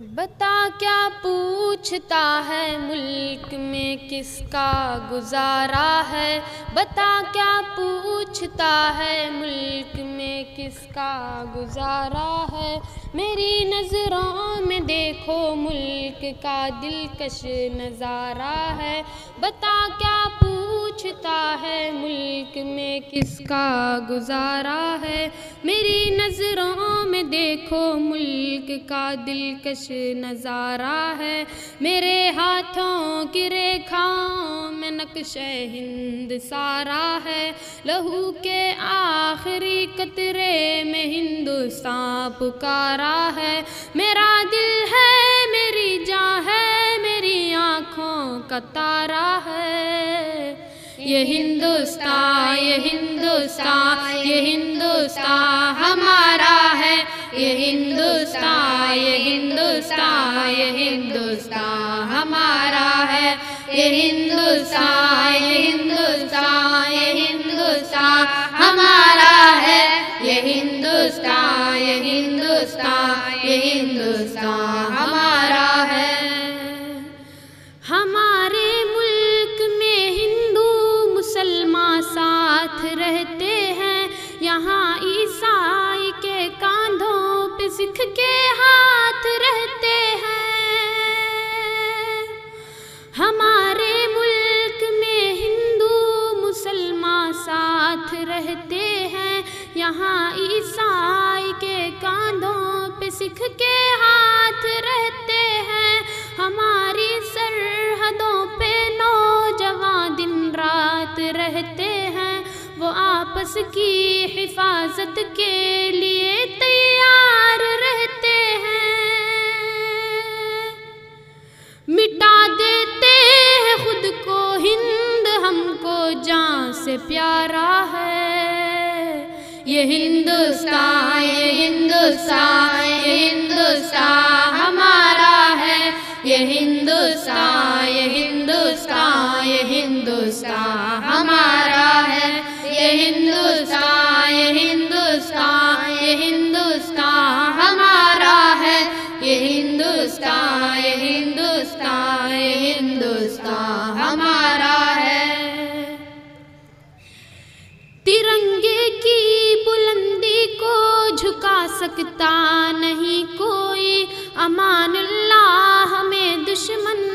بتا کیا پوچھتا ہے ملک میں کس کا گزارا ہے؟ بتا کیا پوچھتا ہے ملک میں کس کا گزارا ہے؟ میری نظروں میں دیکھو ملک کا دلکش نظارہ ہے۔ بتا کیا پوچھتا ہے ملک میں کس کا گزارا ہے؟ میری نظروں میں دیکھو ملک کا دلکش نظارہ ہے۔ میرے ہاتھوں کی ریکھاؤں میں نقش ہند سارا ہے۔ لہو کے آخری قطرے میں ہندوستان پکارا ہے۔ میرا دل ہے، میری جان ہے، میری آنکھوں کا تارا ہے۔ یہ ہندوستان یہ ہندوستان یہ ہندوستان ہمارا ہے یہ ہندوستان یہ ہندوستان یہ ہندوستان ہمارا ہے یہ ہندوستان یہ ہندوستان یہ ہندوستان ہمارا ہے یہ ہندوستان یہ ہندوستان یہ ہندوستان عیسائی کے کاندھوں پہ سکھ کے ہاتھ رہتے ہیں۔ ہمارے ملک میں ہندو مسلمان ساتھ رہتے ہیں۔ یہاں عیسائی کے کاندھوں پہ سکھ کے وہ آپس کی حفاظت کے لیے تیار رہتے ہیں۔ مٹا دیتے ہیں خود کو ہند، ہم کو جان سے پیارا ہے۔ یہ ہندوستان یہ ہندوستان یہ ہندوستان ہمارا ہے۔ یہ ہندوستان یہ ہندوستان یہ ہندوستان۔ یہ ہندوستان یہ ہندوستان ہمارا ہے۔ ترنگے کی بلندی کو جھکا سکتا نہیں کوئی۔ امان اللہ ہمیں دشمن